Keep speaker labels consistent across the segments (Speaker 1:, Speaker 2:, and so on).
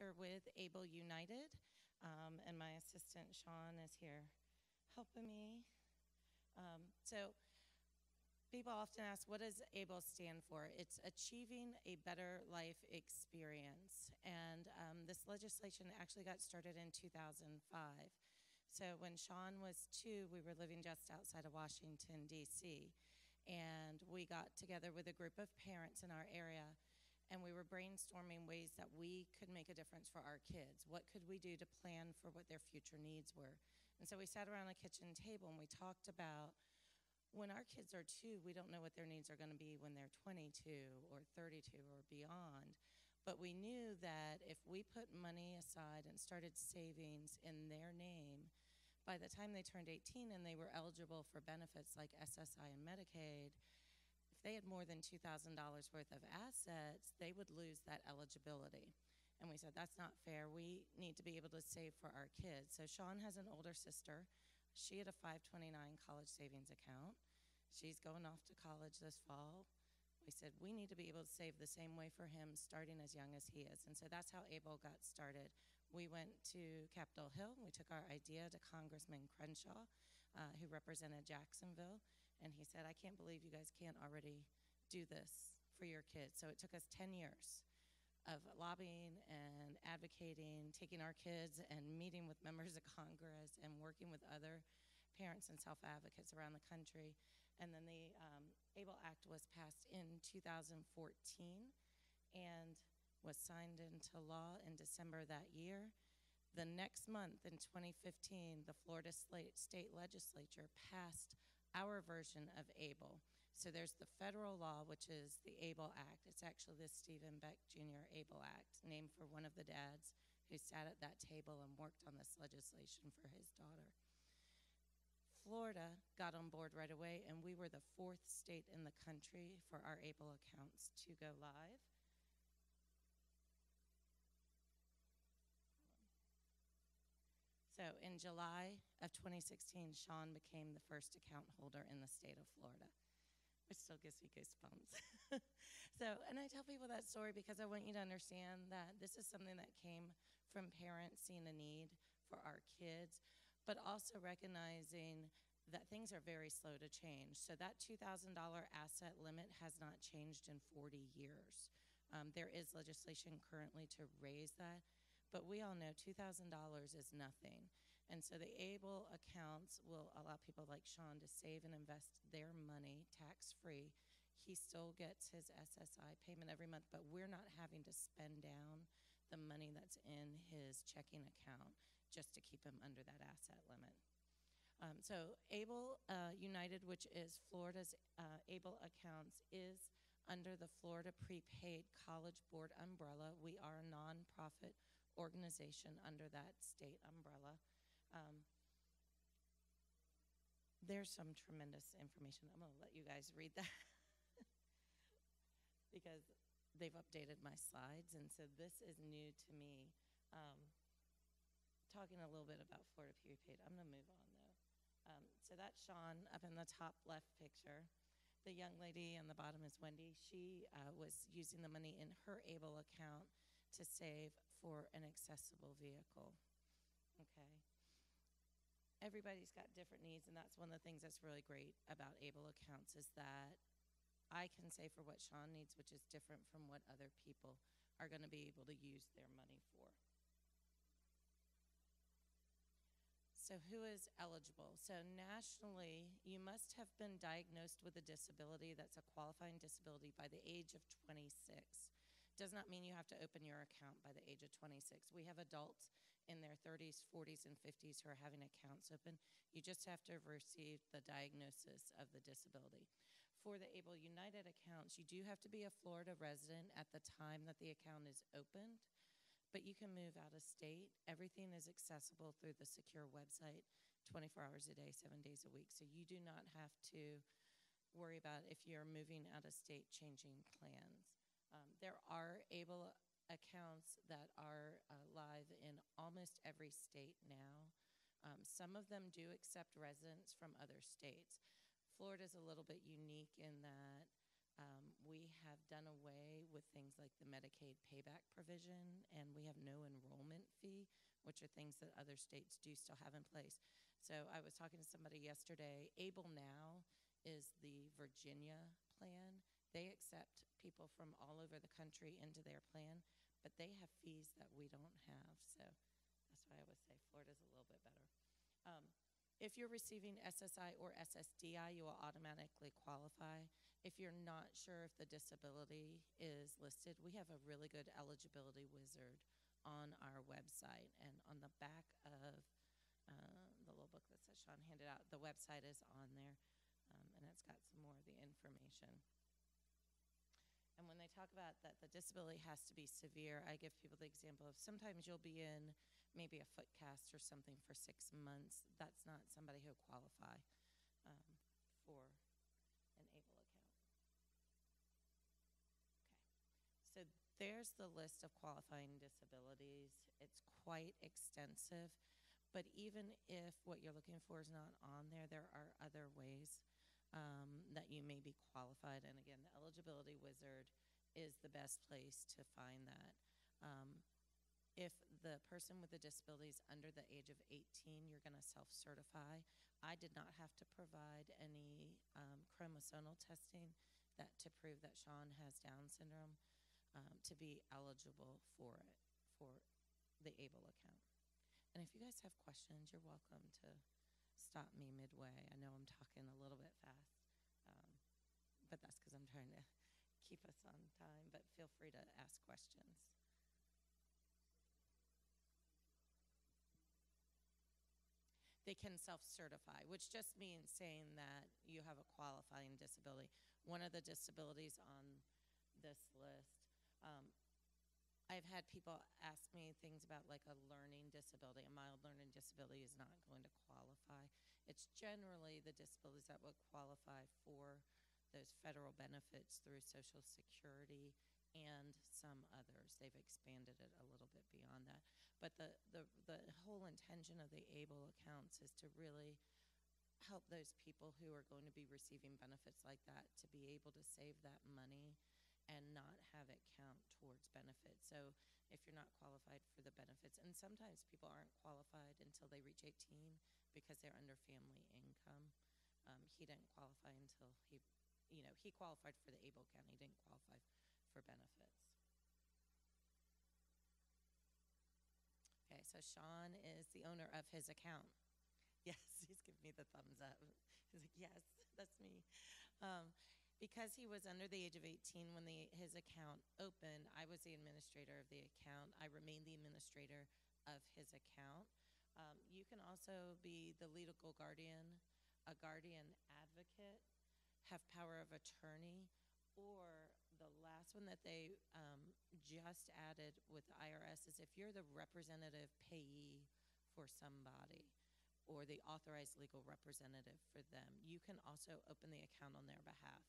Speaker 1: are with Able United, um, and my assistant Sean is here helping me. Um, so, people often ask, what does ABLE stand for? It's Achieving a Better Life Experience. And um, this legislation actually got started in 2005. So when Sean was two, we were living just outside of Washington, D.C. And we got together with a group of parents in our area and we were brainstorming ways that we could make a difference for our kids. What could we do to plan for what their future needs were? And so we sat around a kitchen table and we talked about when our kids are two, we don't know what their needs are going to be when they're 22 or 32 or beyond. But we knew that if we put money aside and started savings in their name, by the time they turned 18 and they were eligible for benefits like SSI and Medicaid, they had more than $2,000 worth of assets, they would lose that eligibility. And we said, that's not fair. We need to be able to save for our kids. So Sean has an older sister she had a 529 college savings account. She's going off to college this fall. We said we need to be able to save the same way for him starting as young as he is. And so that's how ABLE got started. We went to Capitol Hill. We took our idea to Congressman Crenshaw, uh, who represented Jacksonville. And he said, I can't believe you guys can't already do this for your kids. So it took us 10 years of lobbying and advocating, taking our kids and meeting with members of Congress and working with other parents and self advocates around the country. And then the um, ABLE Act was passed in 2014 and was signed into law in December that year. The next month in 2015, the Florida State Legislature passed our version of ABLE. So there's the federal law, which is the ABLE Act. It's actually the Stephen Beck Jr. ABLE Act, named for one of the dads who sat at that table and worked on this legislation for his daughter. Florida got on board right away, and we were the fourth state in the country for our ABLE accounts to go live. So in July of 2016, Sean became the first account holder in the state of Florida which still gives me goosebumps. so, and I tell people that story because I want you to understand that this is something that came from parents seeing a need for our kids, but also recognizing that things are very slow to change. So, that $2,000 asset limit has not changed in 40 years. Um, there is legislation currently to raise that, but we all know $2,000 is nothing. And so the ABLE accounts will allow people like Sean to save and invest their money tax free. He still gets his SSI payment every month, but we're not having to spend down the money that's in his checking account just to keep him under that asset limit. Um, so Able uh, United, which is Florida's uh, Able accounts, is under the Florida Prepaid College Board umbrella. We are a nonprofit organization under that state umbrella. Um, there's some tremendous information. I'm going to let you guys read that because they've updated my slides, and so this is new to me. Um, talking a little bit about Florida Prepaid. I'm going to move on though. Um, so that's Sean up in the top left picture. The young lady on the bottom is Wendy. She uh, was using the money in her ABLE account to save for an accessible vehicle. Okay everybody's got different needs, and that's one of the things that's really great about ABLE accounts is that I can say for what Sean needs, which is different from what other people are going to be able to use their money for. So, who is eligible? So, nationally, you must have been diagnosed with a disability that's a qualifying disability by the age of 26. Does not mean you have to open your account by the age of 26. We have adults in their 30s, 40s, and 50s who are having accounts open. You just have to have received the diagnosis of the disability. For the Able United accounts, you do have to be a Florida resident at the time that the account is opened, but you can move out of state. Everything is accessible through the secure website 24 hours a day, seven days a week. So you do not have to worry about if you're moving out of state changing plans. Um, there are able accounts that are uh, live in almost every state now. Um, some of them do accept residents from other states. Florida is a little bit unique in that um, we have done away with things like the Medicaid payback provision, and we have no enrollment fee, which are things that other states do still have in place. So I was talking to somebody yesterday. Able Now is the Virginia plan. They accept people from all over the country into their plan, but they have fees that we don't have. So that's why I would say Florida's a little bit better. Um, if you're receiving SSI or SSDI, you will automatically qualify. If you're not sure if the disability is listed, we have a really good eligibility wizard on our website. And on the back of uh, the little book that Sean handed out, the website is on there, um, and it's got some more of the information. And when they talk about that the disability has to be severe, I give people the example of sometimes you'll be in maybe a foot cast or something for six months. That's not somebody who'll qualify um, for an ABLE account. Okay. So there's the list of qualifying disabilities. It's quite extensive. But even if what you're looking for is not on there, there are other ways um, that you may be qualified. And again, the eligibility wizard is the best place to find that. Um, if the person with a disability is under the age of 18, you're going to self-certify. I did not have to provide any um, chromosomal testing that to prove that Sean has Down syndrome um, to be eligible for it for the ABLE account. And if you guys have questions, you're welcome to stop me midway. I know I'm talking a little bit fast, um, but that's because I'm trying to keep us on time. But feel free to ask questions. They can self-certify, which just means saying that you have a qualifying disability. One of the disabilities on this list, um, I've had people ask me things about like a learning disability. A mild learning disability is not going to qualify. It's generally the disabilities that would qualify for those federal benefits through Social Security and some others. They've expanded it a little bit beyond that. But the, the, the whole intention of the ABLE accounts is to really help those people who are going to be receiving benefits like that to be able to save that money and not have it count towards benefits. So if you're not qualified for the benefits, and sometimes people aren't qualified until they reach 18 because they're under family income. Um, he didn't qualify until he, you know, he qualified for the ABLE. He didn't qualify for benefits. Okay, so Sean is the owner of his account. Yes, he's giving me the thumbs up. He's like, yes, that's me. Um, because he was under the age of 18 when the, his account opened, I was the administrator of the account. I remained the administrator of his account. Um, you can also be the legal guardian, a guardian advocate, have power of attorney, or the last one that they um, just added with IRS is if you're the representative payee for somebody or the authorized legal representative for them, you can also open the account on their behalf.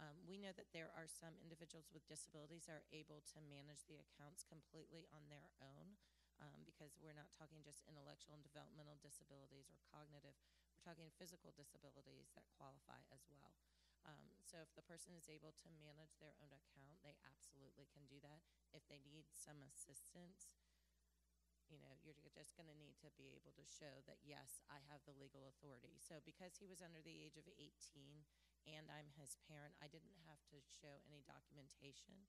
Speaker 1: Um, we know that there are some individuals with disabilities are able to manage the accounts completely on their own um, because we're not talking just intellectual and developmental disabilities or cognitive, we're talking physical disabilities that qualify as well. Um, so if the person is able to manage their own account, they absolutely can do that. If they need some assistance, you know, you're just going to need to be able to show that, yes, I have the legal authority. So because he was under the age of 18 and I'm his parent, I didn't have to show any documentation.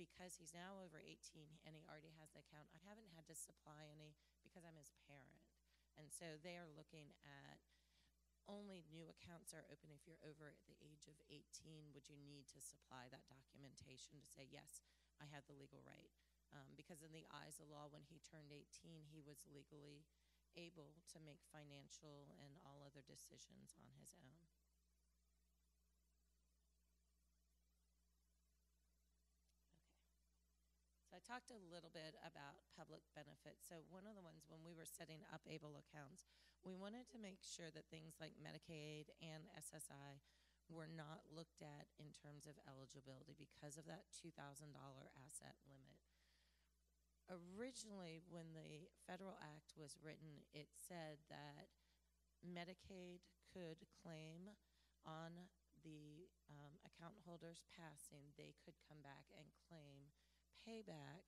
Speaker 1: Because he's now over 18 and he already has the account, I haven't had to supply any because I'm his parent. And so they are looking at only new accounts are open if you're over the age of 18. Would you need to supply that documentation to say, yes, I have the legal right? Um, because in the eyes of law, when he turned 18, he was legally able to make financial and all other decisions on his own. So I talked a little bit about public benefits. So one of the ones when we were setting up ABLE accounts, we wanted to make sure that things like Medicaid and SSI were not looked at in terms of eligibility because of that $2,000 asset limit. Originally, when the federal act was written, it said that Medicaid could claim on the um, account holders passing, they could come back and claim payback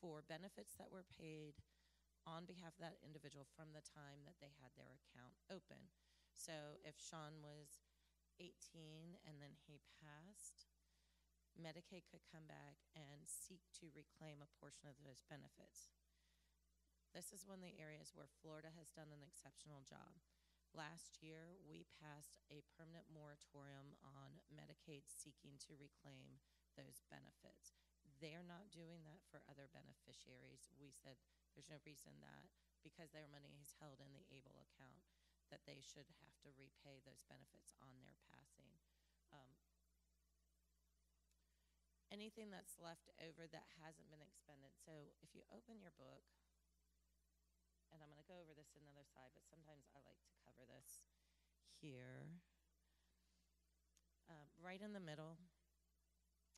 Speaker 1: for benefits that were paid on behalf of that individual from the time that they had their account open. So if Sean was 18 and then he passed, Medicaid could come back and seek to reclaim a portion of those benefits. This is one of the areas where Florida has done an exceptional job. Last year, we passed a permanent moratorium on Medicaid seeking to reclaim those benefits. They're not doing that for other beneficiaries. We said there's no reason that because their money is held in the ABLE account, that they should have to repay those benefits on their passing. Um, anything that's left over that hasn't been expended. So if you open your book, and I'm going to go over this another side, but sometimes I like to cover this here. Um, right in the middle,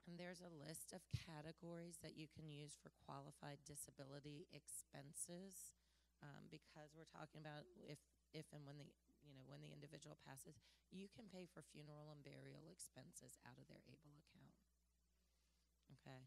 Speaker 1: and there's a list of categories that you can use for qualified disability expenses. Um, because we're talking about if, if and when the, you know, when the individual passes, you can pay for funeral and burial expenses out of their ABLE account. Okay.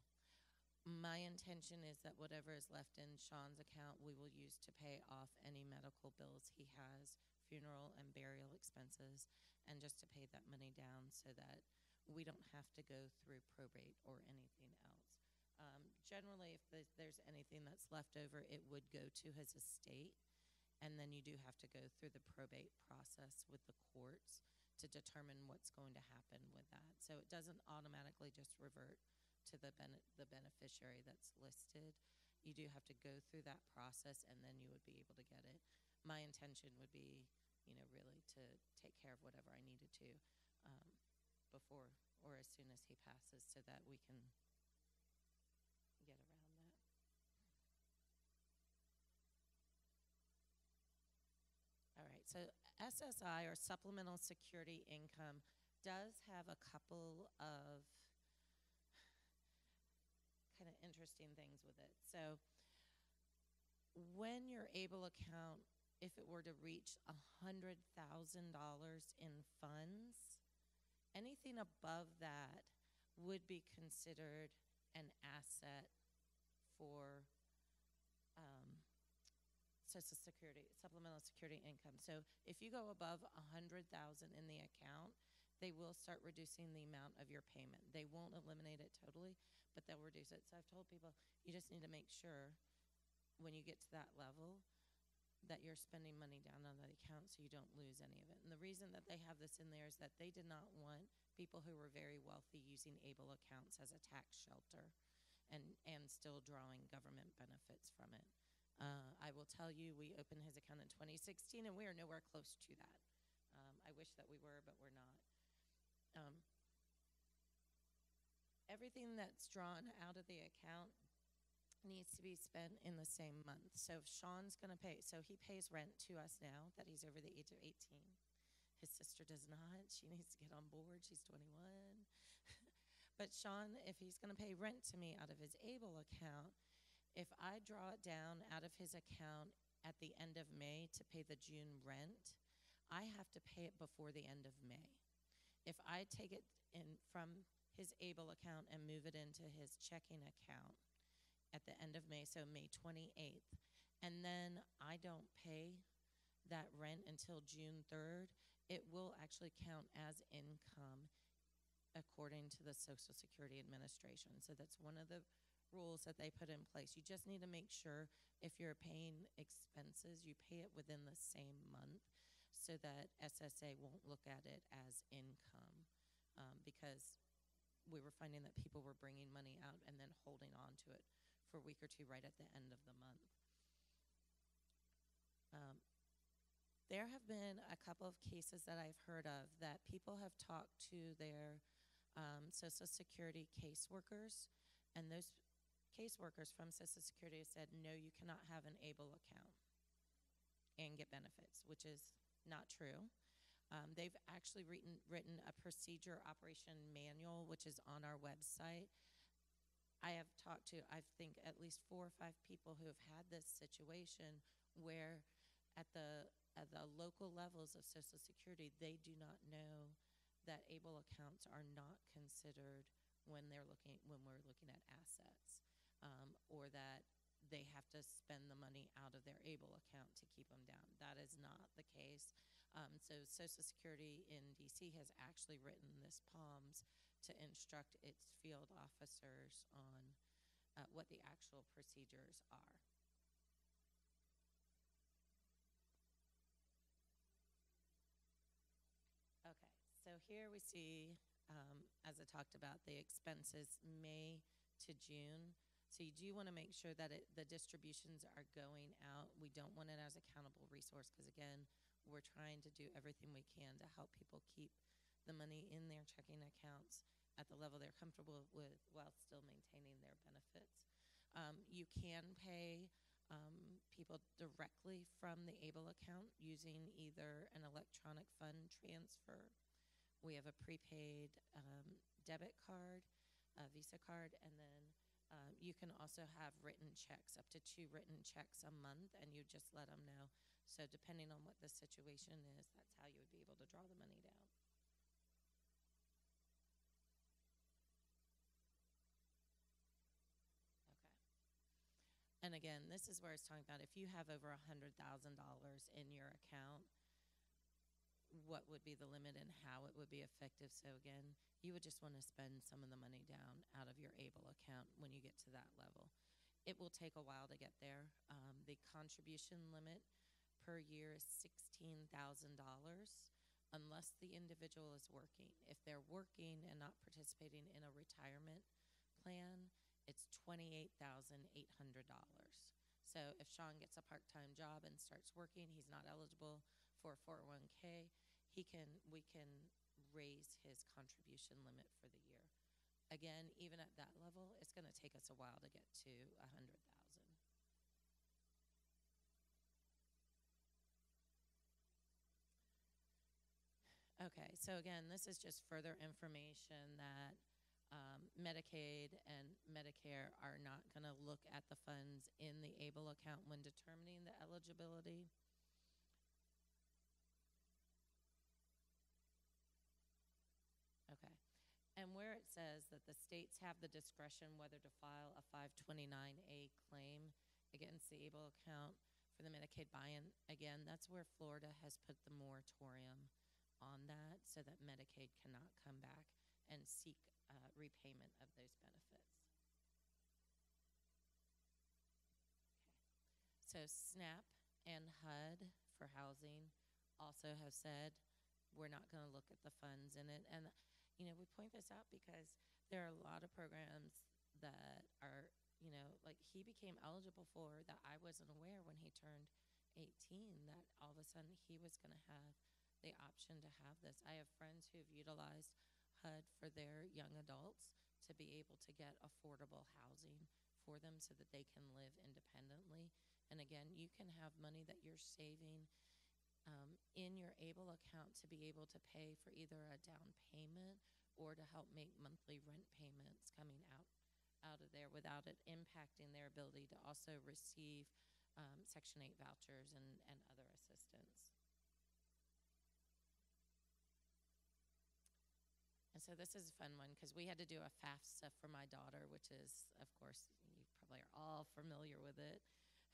Speaker 1: My intention is that whatever is left in Sean's account, we will use to pay off any medical bills he has, funeral and burial expenses, and just to pay that money down so that we don't have to go through probate or anything else. Um, generally, if there's, anything that's left over, it would go to his estate, and then you do have to go through the probate process with the courts to determine what's going to happen with that. So it doesn't automatically just revert to the bene- the beneficiary that's listed. You do have to go through that process and then you would be able to get it. My intention would be, you know, really to take care of whatever I needed to um, before or as soon as he passes so that we can get around that. All right, so SSI or supplemental security income does have a couple of kind of interesting things with it. So when your ABLE account, if it were to reach a hundred thousand dollars in funds, anything above that would be considered an asset for um, Social Security, supplemental security income. So if you go above a hundred thousand in the account, they will start reducing the amount of your payment. They won't eliminate it totally, but they'll reduce it. So I've told people, you just need to make sure when you get to that level that you're spending money down on the account so you don't lose any of it. And the reason that they have this in there is that they did not want people who were very wealthy using ABLE accounts as a tax shelter and, and still drawing government benefits from it. Uh, I will tell you, we opened his account in 2016 and we are nowhere close to that. Um, I wish that we were, but we're not. Um, everything that's drawn out of the account needs to be spent in the same month. So if Sean's going to pay, so he pays rent to us now that he's over the age of 18. His sister does not. She needs to get on board. She's 21. but Sean, if he's going to pay rent to me out of his ABLE account, if I draw it down out of his account at the end of May to pay the June rent, I have to pay it before the end of May. If I take it in from his ABLE account and move it into his checking account at the end of May, so May 28th, and then I don't pay that rent until June 3rd, it will actually count as income according to the Social Security Administration. So that's one of the rules that they put in place. You just need to make sure if you're paying expenses, you pay it within the same month so that SSA won't look at it as income. Um, because we were finding that people were bringing money out and then holding on to it for a week or two right at the end of the month. Um, there have been a couple of cases that I've heard of that people have talked to their um, Social Security caseworkers, and those caseworkers from Social Security have said, no, you cannot have an ABLE account and get benefits, which is not true. Um, they've actually written, written a procedure operation manual, which is on our website. I have talked to, I think, at least four or five people who have had this situation where at the, at the local levels of Social Security, they do not know that ABLE accounts are not considered when they're looking, when we're looking at assets, um, or that they have to spend the money out of their place. Um, so Social Security in DC has actually written this POMS to instruct its field officers on uh, what the actual procedures are. Okay, so here we see, um, as I talked about, the expenses May to June. So you do want to make sure that it, the distributions are going out. We don't want it as a countable resource because again, we're trying to do everything we can to help people keep the money in their checking accounts at the level they're comfortable with while still maintaining their benefits. Um, you can pay um, people directly from the ABLE account using either an electronic fund transfer. We have a prepaid um, debit card, a Visa card, and then um, you can also have written checks, up to two written checks a month, and you just let them know. So, depending on what the situation is, that's how you would be able to draw the money down. Okay. And again, this is where it's talking about if you have over a hundred thousand dollars in your account, what would be the limit and how it would be effective. So again, you would just want to spend some of the money down out of your ABLE account when you get to that level. It will take a while to get there. Um, the contribution limit per year is sixteen thousand dollars unless the individual is working. If they're working and not participating in a retirement plan, it's twenty-eight thousand eight hundred dollars. So if Sean gets a part-time job and starts working, he's not eligible for 401k. He can, we can raise his contribution limit for the year. Again, even at that level, it's going to take us a while to get to a hundred thousand. Okay, so again, this is just further information that um, Medicaid and Medicare are not going to look at the funds in the ABLE account when determining the eligibility. Okay. And where it says that the states have the discretion whether to file a 529A claim against the ABLE account for the Medicaid buy-in, again, that's where Florida has put the moratorium on that so that Medicaid cannot come back and seek uh, repayment of those benefits. Okay. So SNAP and HUD for housing also have said we're not going to look at the funds in it. And, you know, we point this out because there are a lot of programs that are, you know, like he became eligible for that I wasn't aware when he turned 18 that all of a sudden he was going to have the option to have this. I have friends who've utilized HUD for their young adults to be able to get affordable housing for them so that they can live independently. And again, you can have money that you're saving um, in your ABLE account to be able to pay for either a down payment or to help make monthly rent payments coming out out of there without it impacting their ability to also receive um, Section 8 vouchers and, and other assistance. And so this is a fun one because we had to do a FAFSA for my daughter, which is, of course, you probably are all familiar with it.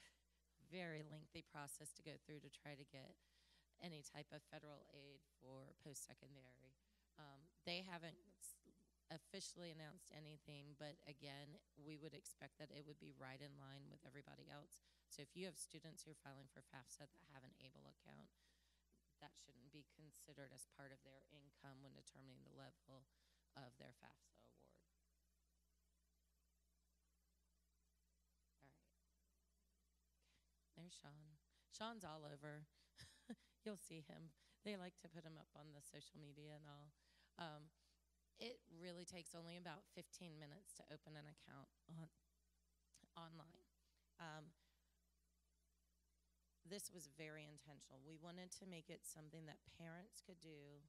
Speaker 1: Very lengthy process to go through to try to get any type of federal aid for post secondary. Um, they haven't officially announced anything, but again, we would expect that it would be right in line with everybody else. So if you have students who are filing for FAFSA that have an ABLE account, that shouldn't be considered as part of their income when determining the level of their FAFSA award. All right. There's Sean. Sean's all over. You'll see him. They like to put him up on the social media and all. Um, it really takes only about 15 minutes to open an account on online. Um, this was very intentional. We wanted to make it something that parents could do,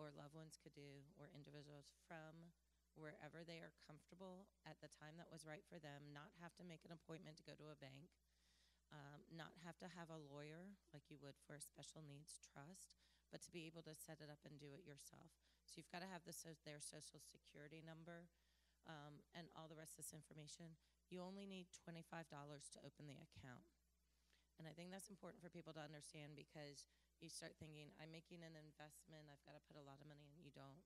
Speaker 1: or loved ones could do, or individuals from wherever they are comfortable at the time that was right for them, not have to make an appointment to go to a bank, um, not have to have a lawyer like you would for a special needs trust, but to be able to set it up and do it yourself. So you've got to have the so- their social security number um, and all the rest of this information. You only need $25 to open the account. And I think that's important for people to understand because you start thinking, I'm making an investment, I've got to put a lot of money in, you don't.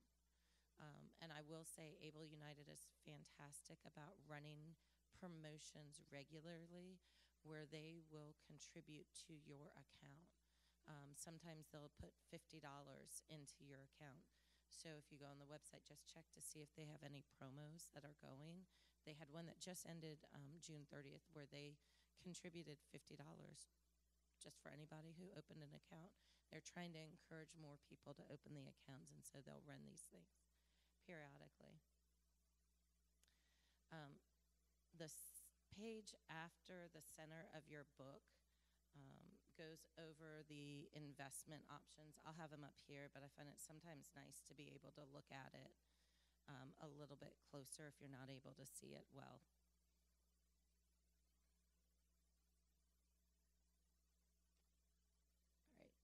Speaker 1: Um, and I will say, Able United is fantastic about running promotions regularly where they will contribute to your account. Um, sometimes they'll put $50 into your account. So if you go on the website, just check to see if they have any promos that are going. They had one that just ended um, June 30th where they contributed $50 just for anybody who opened an account. They're trying to encourage more people to open the accounts, and so they'll run these things periodically. Um, the page after the center of your book um, goes over the investment options. I'll have them up here, but I find it sometimes nice to be able to look at it um, a little bit closer if you're not able to see it well. All right.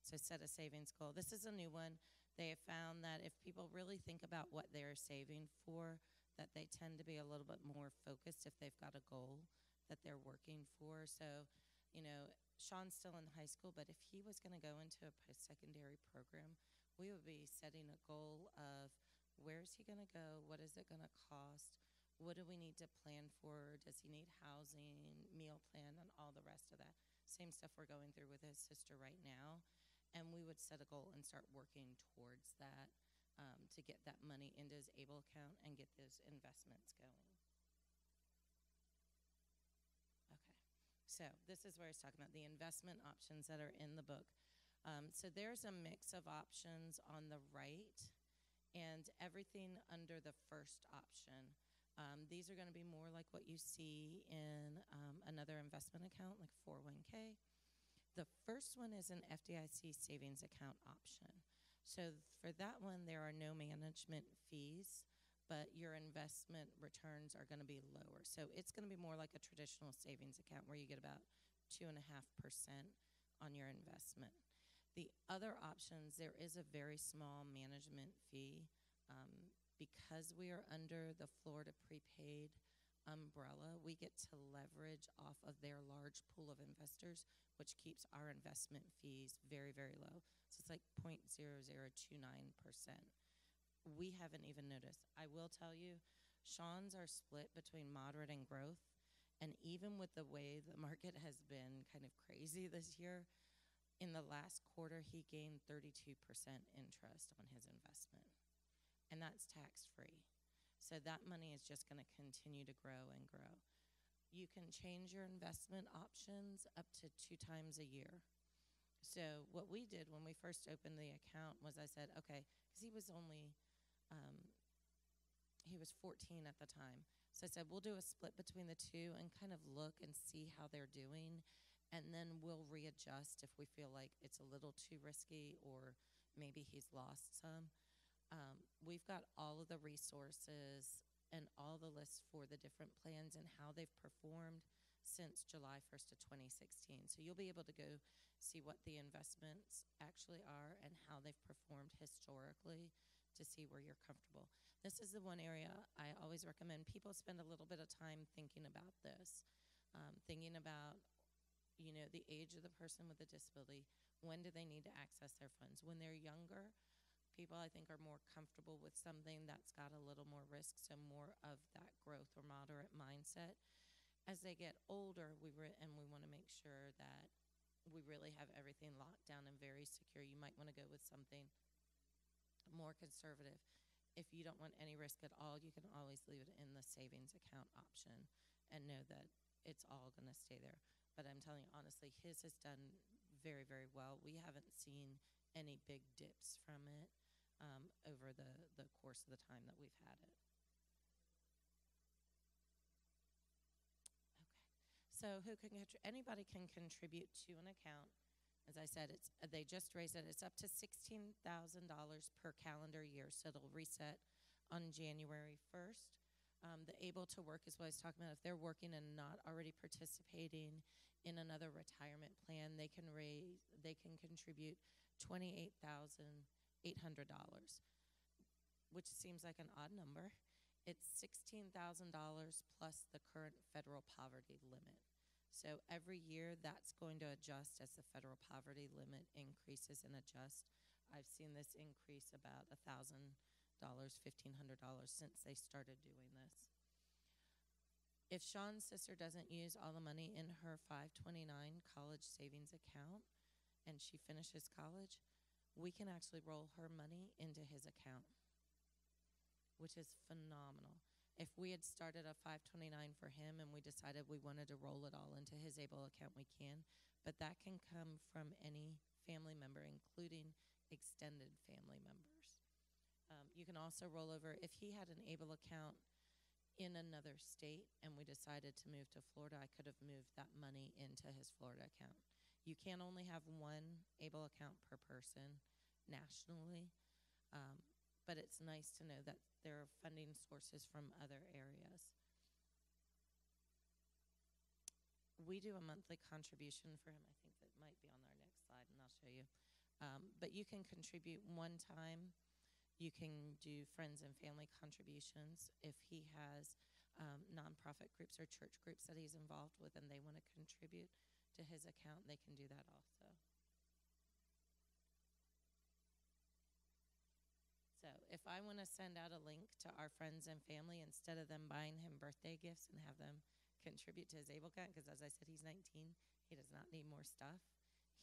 Speaker 1: So set a savings goal. This is a new one. They have found that if people really think about what they're saving for, that they tend to be a little bit more focused if they've got a goal that they're working for. So, you know, Sean's still in high school, but if he was going to go into a post secondary program, we would be setting a goal of where's he going to go? What is it going to cost? What do we need to plan for? Does he need housing, meal plan, and all the rest of that? Same stuff we're going through with his sister right now. And we would set a goal and start working towards that um, to get that money into his ABLE account and get those investments going. Okay, so this is where I was talking about the investment options that are in the book. Um, so there's a mix of options on the right and everything under the first option. Um, these are going to be more like what you see in um, another investment account, like 401k. The first one is an FDIC savings account option. So for that one, there are no management fees, but your investment returns are going to be lower. So it's going to be more like a traditional savings account where you get about 2.5% on your investment. The other options, there is a very small management fee. Um, because we are under the Florida prepaid umbrella, we get to leverage off of their large pool of investors, which keeps our investment fees very, very low. So it's like 0.0029%. We haven't even noticed. I will tell you, Sean's are split between moderate and growth. And even with the way the market has been kind of crazy this year, in the last quarter, he gained 32% interest on his investment. And that's tax free. So that money is just going to continue to grow and grow. You can change your investment options up to two times a year. So what we did when we first opened the account was I said, okay, because he was only, um, he was 14 at the time. So I said, we'll do a split between the two and kind of look and see how they're doing. And then we'll readjust if we feel like it's a little too risky or maybe he's lost some. Um, we've got all of the resources and all the lists for the different plans and how they've performed since July 1st of 2016. So you'll be able to go see what the investments actually are and how they've performed historically to see where you're comfortable. This is the one area I always recommend people spend a little bit of time thinking about this, um, thinking about you know the age of the person with the disability when do they need to access their funds when they're younger people i think are more comfortable with something that's got a little more risk so more of that growth or moderate mindset. As they get older we re- and we want to make sure that we really have everything locked down and very secure you might want to go with something more conservative. If you don't want any risk at all you can always leave it in the savings account option and know that it's all going to stay there. But I'm telling you honestly, his has done very, very well. We haven't seen any big dips from it um, over the, the course of the time that we've had it. Okay. So who can anybody can contribute to an account. As I said, it's they just raised it. It's up to sixteen thousand dollars per calendar year, so it'll reset on January first. Um, the able to work is what I was talking about. If they're working and not already participating in another retirement plan, they can raise, they can contribute twenty-eight thousand eight hundred dollars, which seems like an odd number. It's sixteen thousand dollars plus the current federal poverty limit. So every year, that's going to adjust as the federal poverty limit increases and adjust. I've seen this increase about a thousand dollars, fifteen hundred dollars since they started doing this. If Sean's sister doesn't use all the money in her 529 college savings account and she finishes college, we can actually roll her money into his account, which is phenomenal. If we had started a 529 for him and we decided we wanted to roll it all into his ABLE account, we can, but that can come from any family member, including extended family members. Um, you can also roll over, if he had an ABLE account in another state and we decided to move to Florida, I could have moved that money into his Florida account. You can only have one ABLE account per person nationally, um, but it's nice to know that there are funding sources from other areas. We do a monthly contribution for him. I think that might be on our next slide, and I'll show you. Um, but you can contribute one time you can do friends and family contributions if he has um, nonprofit groups or church groups that he's involved with and they want to contribute to his account, they can do that also. So if I want to send out a link to our friends and family instead of them buying him birthday gifts and have them contribute to his able account, because as I said, he's 19, he does not need more stuff.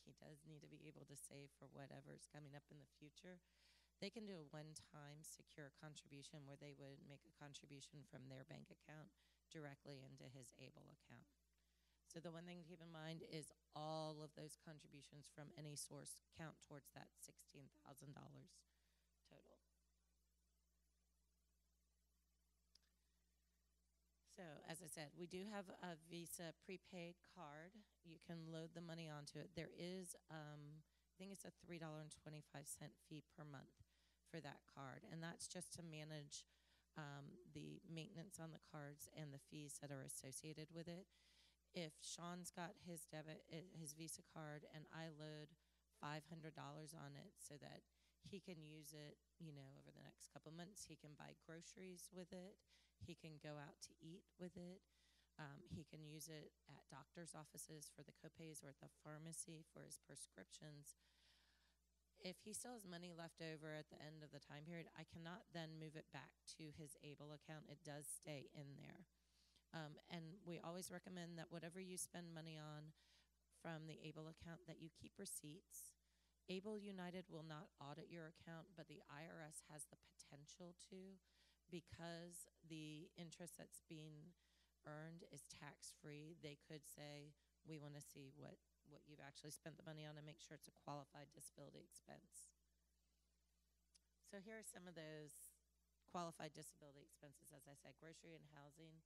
Speaker 1: He does need to be able to save for whatever's coming up in the future they can do a one-time secure contribution where they would make a contribution from their bank account directly into his able account. So the one thing to keep in mind is all of those contributions from any source count towards that $16,000 total. So as I said, we do have a Visa prepaid card. You can load the money onto it. There is, um, I think it's a $3.25 fee per month for that card, and that's just to manage um, the maintenance on the cards and the fees that are associated with it. If Sean's got his debit, eh, his Visa card, and I load $500 on it so that he can use it, you know, over the next couple months. He can buy groceries with it. He can go out to eat with it. Um, he can use it at doctor's offices for the copays or at the pharmacy for his prescriptions if he still has money left over at the end of the time period, I cannot then move it back to his ABLE account. It does stay in there. Um, and we always recommend that whatever you spend money on from the ABLE account, that you keep receipts. Able United will not audit your account, but the IRS has the potential to because the interest that's being earned is tax free. They could say, we want to see what what you've actually spent the money on and make sure it's a qualified disability expense. So here are some of those qualified disability expenses, as I said, grocery and housing.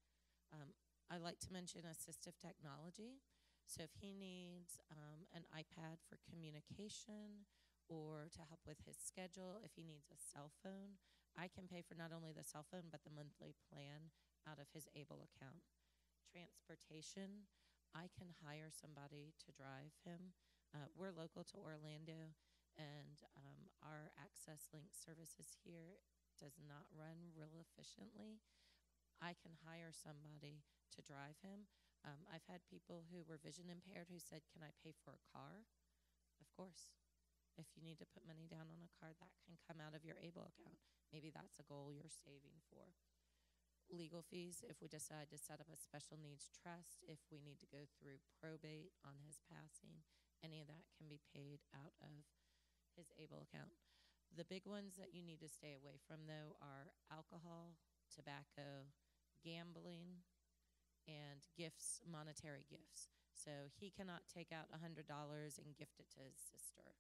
Speaker 1: Um, I like to mention assistive technology. So if he needs um, an iPad for communication or to help with his schedule, if he needs a cell phone, I can pay for not only the cell phone but the monthly plan out of his ABLE account. Transportation, I can hire somebody to drive him. Uh, we're local to Orlando, and um, our Access LYNX services here does not run real efficiently. I can hire somebody to drive him. Um, I've had people who were vision impaired who said, Can I pay for a car? Of course. If you need to put money down on a car, that can come out of your ABLE account. Maybe that's a goal you're saving for legal fees if we decide to set up a special needs trust, if we need to go through probate on his passing, any of that can be paid out of his ABLE account. The big ones that you need to stay away from, though, are alcohol, tobacco, gambling, and gifts, monetary gifts. So he cannot take out $100 and gift it to his sister.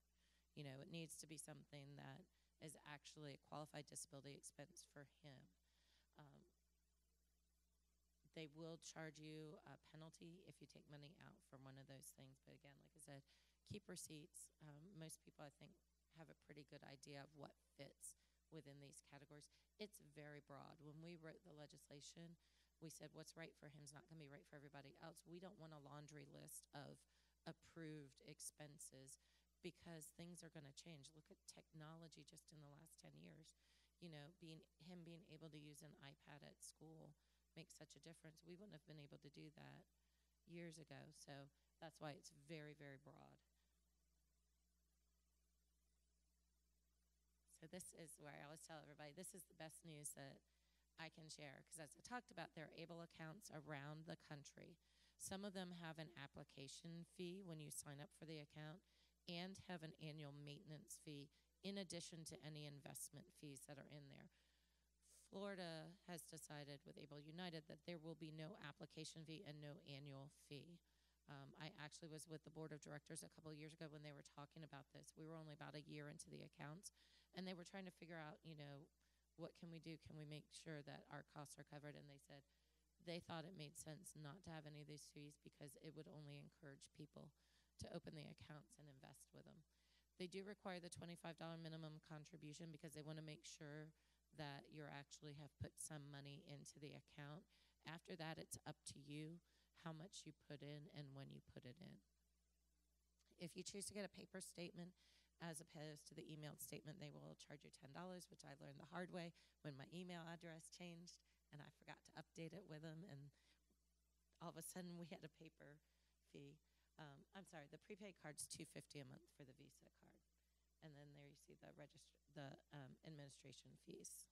Speaker 1: You know, it needs to be something that is actually a qualified disability expense for him. Um, they will charge you a penalty if you take money out from one of those things. But again, like I said, keep receipts. Um, most people, I think, have a pretty good idea of what fits within these categories. It's very broad. When we wrote the legislation, we said what's right for him is not going to be right for everybody else. We don't want a laundry list of approved expenses because things are going to change. Look at technology just in the last 10 years. You know, being him being able to use an iPad at school makes such a difference. We wouldn't have been able to do that years ago. So that's why it's very, very broad. So this is where I always tell everybody this is the best news that I can share because as I talked about, there are ABLE accounts around the country. Some of them have an application fee when you sign up for the account and have an annual maintenance fee in addition to any investment fees that are in there. Florida has decided with Able United that there will be no application fee and no annual fee. Um, I actually was with the board of directors a couple of years ago when they were talking about this. We were only about a year into the accounts, and they were trying to figure out, you know, what can we do? Can we make sure that our costs are covered? And they said they thought it made sense not to have any of these fees because it would only encourage people to open the accounts and invest with them. They do require the $25 minimum contribution because they want to make sure that you actually have put some money into the account. After that, it's up to you how much you put in and when you put it in. If you choose to get a paper statement as opposed to the emailed statement, they will charge you $10, which I learned the hard way when my email address changed and I forgot to update it with them. And all of a sudden, we had a paper fee. Um, I'm sorry, the prepaid card's 250 a month for the Visa card. And then there you see the register, the um, administration fees.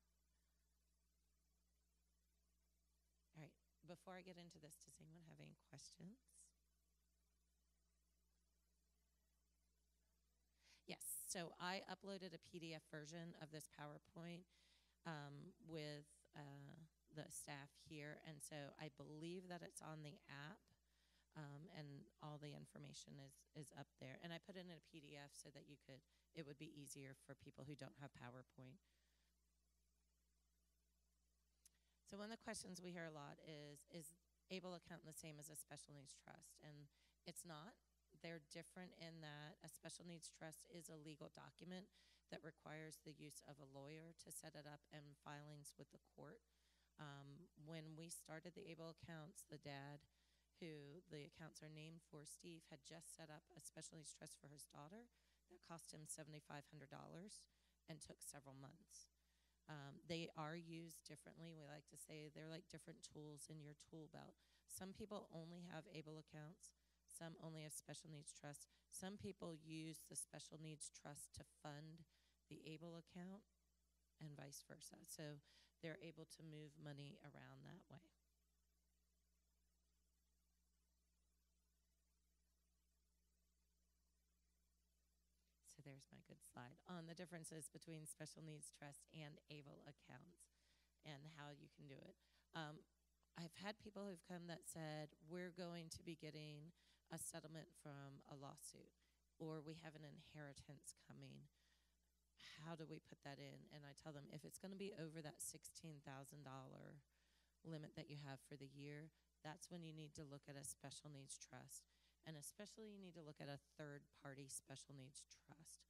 Speaker 1: All right, before I get into this, does anyone have any questions? So I uploaded a PDF version of this PowerPoint um, with uh, the staff here, and so I believe that it's on the app, um, and all the information is is up there. And I put it in a PDF so that you could, it would be easier for people who don't have PowerPoint. So one of the questions we hear a lot is, is able account the same as a special needs trust? And it's not. They're different in that a special needs trust is a legal document that requires the use of a lawyer to set it up and filings with the court. Um, when we started the ABLE accounts, the dad who the accounts are named for, Steve, had just set up a special needs trust for his daughter that cost him $7,500 and took several months. Um, they are used differently. We like to say they're like different tools in your tool belt. Some people only have ABLE accounts. Some only have special needs trust. Some people use the special needs trust to fund the ABLE account and vice versa. So they're able to move money around that way. So there's my good slide on the differences between special needs trust and ABLE accounts and how you can do it. Um, I've had people who've come that said, we're going to be getting a settlement from a lawsuit or we have an inheritance coming how do we put that in? And i tell them if it's going to be over that $16000 limit that you have for the year that's when you need to look at a special needs trust. And especially you need to look at a third party special needs trust.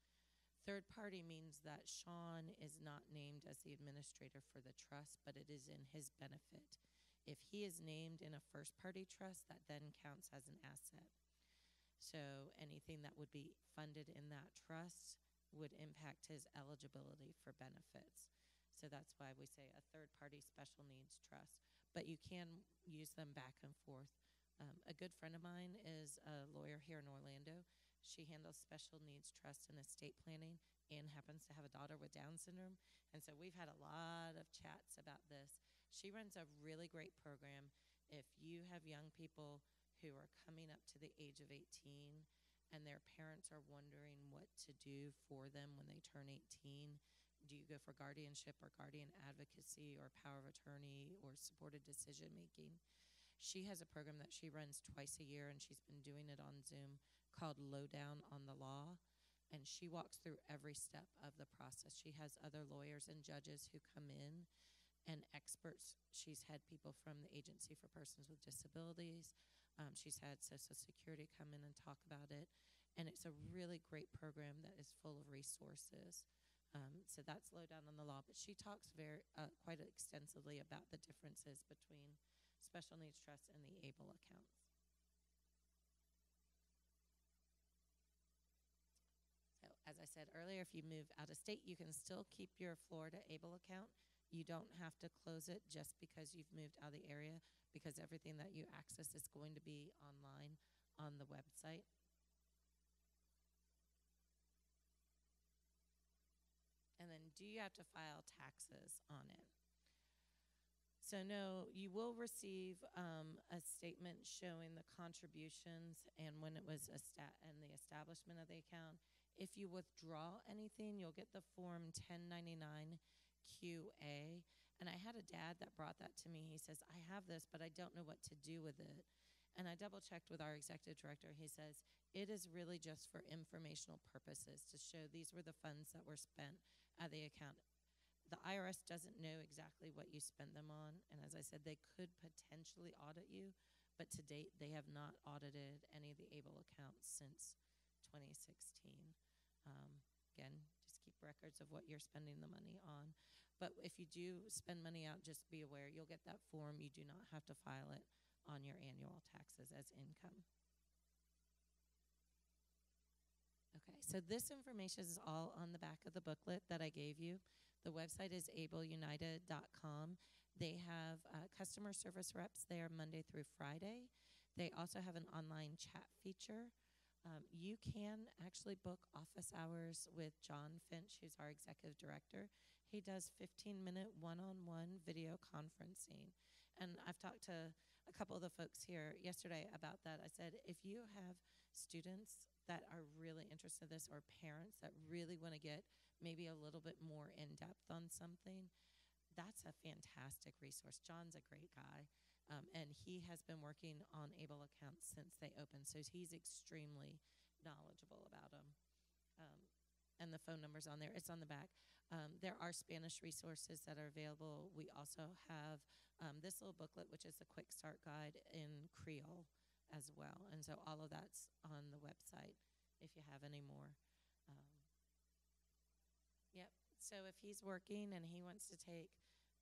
Speaker 1: Third party means that sean is not named as the administrator for the trust but it is in his benefit if he is named in a first party trust, that then counts as an asset. So anything that would be funded in that trust would impact his eligibility for benefits. So that's why we say a third party special needs trust. But you can use them back and forth. Um, a good friend of mine is a lawyer here in Orlando. She handles special needs trust and estate planning and happens to have a daughter with Down syndrome. And so we've had a lot of chats about this. She runs a really great program. If you have young people who are coming up to the age of 18 and their parents are wondering what to do for them when they turn 18, do you go for guardianship or guardian advocacy or power of attorney or supported decision making? She has a program that she runs twice a year and she's been doing it on Zoom called Lowdown on the Law. And she walks through every step of the process. She has other lawyers and judges who come in and experts. She's had people from the Agency for Persons with Disabilities. Um, she's had Social Security come in and talk about it. And it's a really great program that is full of resources. Um, so that's Lowdown on the Law. But she talks very uh, quite extensively about the differences between special needs trust and the ABLE accounts. So as I said earlier, if you move out of state, you can still keep your Florida ABLE account You don't have to close it just because you've moved out of the area, because everything that you access is going to be online on the website. And then, do you have to file taxes on it? So, no, you will receive um, a statement showing the contributions and when it was esta- and the establishment of the account. If you withdraw anything, you'll get the form 1099 QA. And I had a dad that brought that to me. He says, I have this, but I don't know what to do with it. And I double checked with our executive director. He says, it is really just for informational purposes to show these were the funds that were spent at the account the IRS doesn't know exactly what you spend them on, and as I said, they could potentially audit you, but to date, they have not audited any of the ABLE accounts since 2016. Um, again, just keep records of what you're spending the money on. But if you do spend money out, just be aware you'll get that form. You do not have to file it on your annual taxes as income. Okay, so this information is all on the back of the booklet that I gave you. The website is ableunited.com. They have uh, customer service reps there Monday through Friday. They also have an online chat feature. Um, you can actually book office hours with John Finch, who's our executive director. He does 15 minute one on one video conferencing. And I've talked to a couple of the folks here yesterday about that. I said, if you have students that are really interested in this or parents that really want to get maybe a little bit more in depth on something, that's a fantastic resource. John's a great guy, um, and he has been working on Able accounts since they opened, so he's extremely knowledgeable about them. Um, and the phone number's on there. It's on the back. Um, there are Spanish resources that are available. We also have um, this little booklet, which is a quick start guide in Creole as well. And so all of that's on the website if you have any more. Yep. So if he's working and he wants to take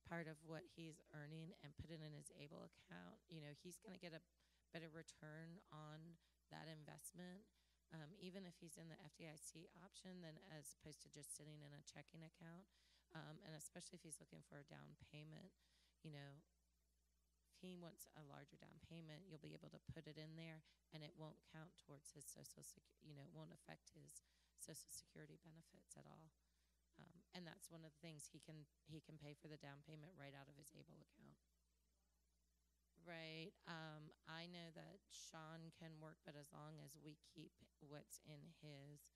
Speaker 1: part of what he's earning and put it in his able account, you know, he's going to get a better return on that investment. Um, even if he's in the FDIC option, than as opposed to just sitting in a checking account, um, and especially if he's looking for a down payment, you know, if he wants a larger down payment, you'll be able to put it in there, and it won't count towards his social, sec- you know, it won't affect his social security benefits at all. Um, and that's one of the things he can he can pay for the down payment right out of his able account. Right. Um, I know that Sean can work, but as long as we keep what's in his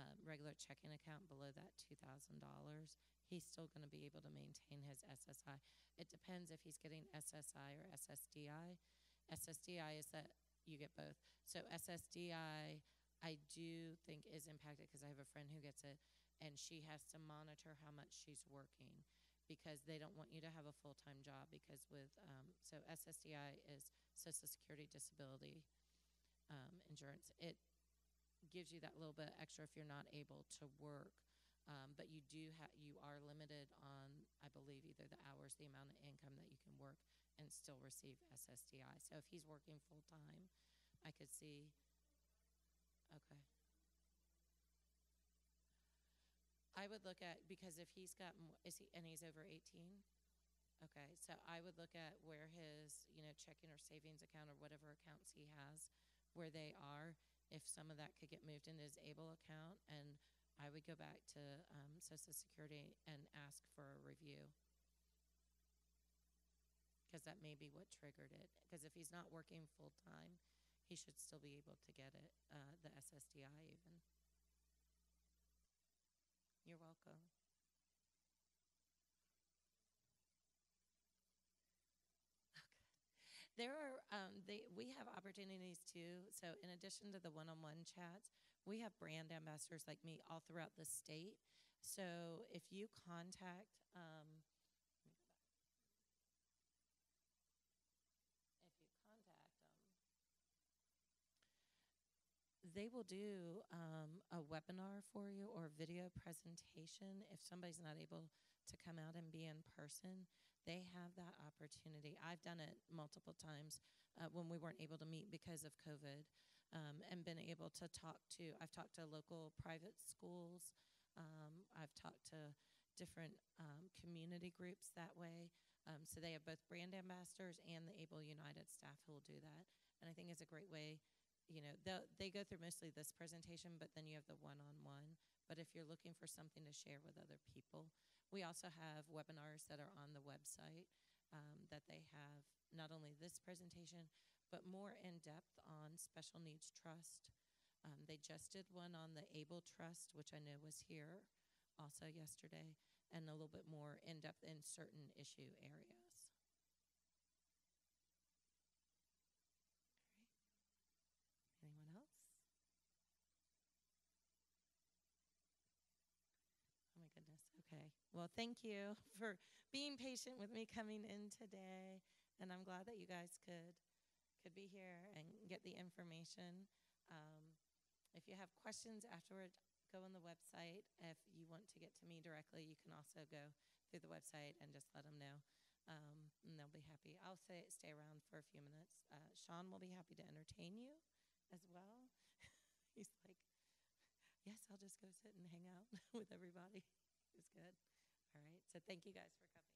Speaker 1: uh, regular checking account below that two thousand dollars, he's still going to be able to maintain his SSI. It depends if he's getting SSI or SSDI. SSDI is that you get both. So SSDI, I do think is impacted because I have a friend who gets it and she has to monitor how much she's working because they don't want you to have a full time job. Because with um, so SSDI is Social Security Disability um, Insurance, it gives you that little bit extra if you're not able to work. Um, but you do have you are limited on, I believe, either the hours, the amount of income that you can work, and still receive SSDI. So if he's working full time, I could see. Okay. I would look at because if he's got is he and he's over 18. Okay, so I would look at where his you know checking or savings account or whatever accounts he has, where they are. If some of that could get moved into his able account, and I would go back to um, Social Security and ask for a review because that may be what triggered it. Because if he's not working full time, he should still be able to get it, uh, the SSDI even. You're welcome. There are um, they, we have opportunities too. So in addition to the one-on-one chats, we have brand ambassadors like me all throughout the state. So if you contact um, they will do um, a webinar for you or a video presentation. If somebody's not able to come out and be in person, they have that opportunity. I've done it multiple times uh, when we weren't able to meet because of COVID um, and been able to talk to, I've talked to local private schools. Um, I've talked to different um, community groups that way. Um, so they have both brand ambassadors and the Able United staff who will do that. And I think it's a great way. You know, they go through mostly this presentation, but then you have the one-on-one. But if you're looking for something to share with other people, we also have webinars that are on the website um, that they have not only this presentation, but more in depth on special needs trust. Um, they just did one on the Able Trust, which I know was here also yesterday, and a little bit more in depth in certain issue areas. All right. Anyone else? Oh my goodness. Okay. Well, thank you for being patient with me coming in today, and I'm glad that you guys could could be here and get the information. Um, if you have questions afterward, go on the website. If you want to get to me directly, you can also go through the website and just let them know, um, and they'll be happy. I'll say stay around for a few minutes. Uh, Sean will be happy to entertain you as well. He's like, yes, I'll just go sit and hang out with everybody. It was good. So thank you guys for coming.